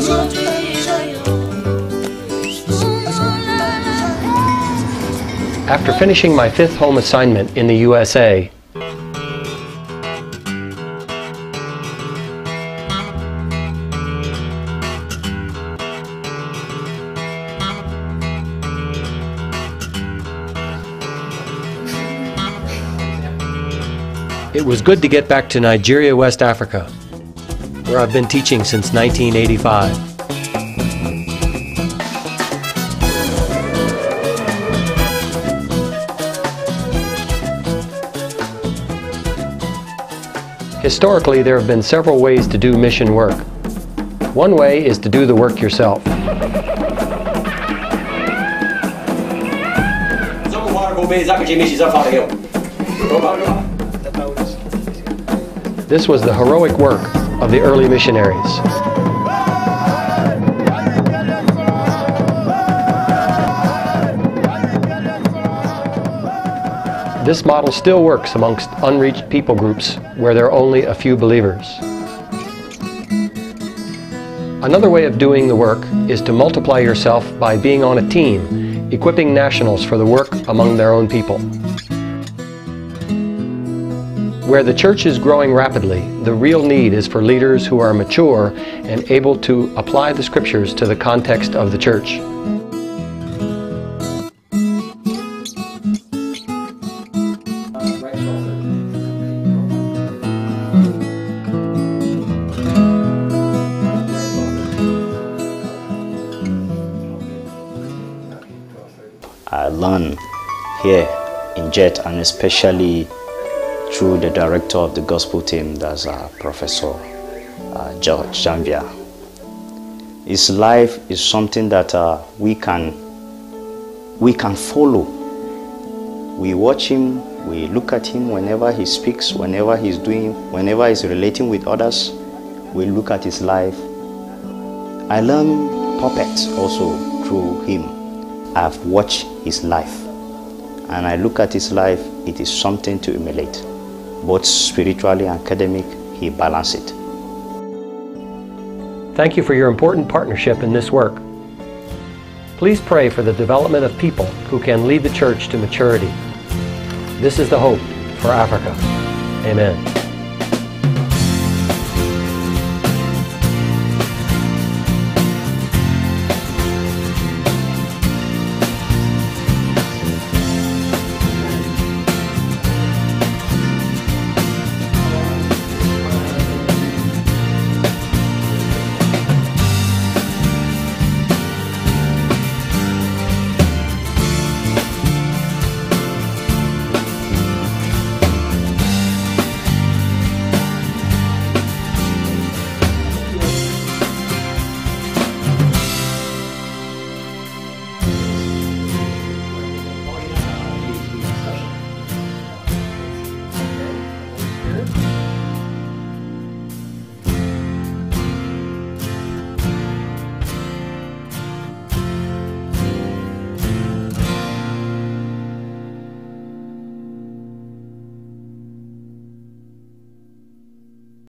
Let's. After finishing my fifth home assignment in the USA, it was good to get back to Nigeria, West Africa, where I've been teaching since 1985. Historically, there have been several ways to do mission work. One way is to do the work yourself. This was the heroic work of the early missionaries. This model still works amongst unreached people groups where there are only a few believers. Another way of doing the work is to multiply yourself by being on a team, equipping nationals for the work among their own people. Where the church is growing rapidly, the real need is for leaders who are mature and able to apply the scriptures to the context of the church. Learn here in JET and especially through the director of the gospel team, that's uh, Professor uh, George Janvier. His life is something that uh, we can we can follow. We watch him, we look at him whenever he speaks, whenever he's doing, whenever he's relating with others, we look at his life. I learn puppets also through him. I've watched his life and I look at his life, it is something to emulate. Both spiritually and academic, he balances it. Thank you for your important partnership in this work. Please pray for the development of people who can lead the church to maturity. This is the hope for Africa. Amen.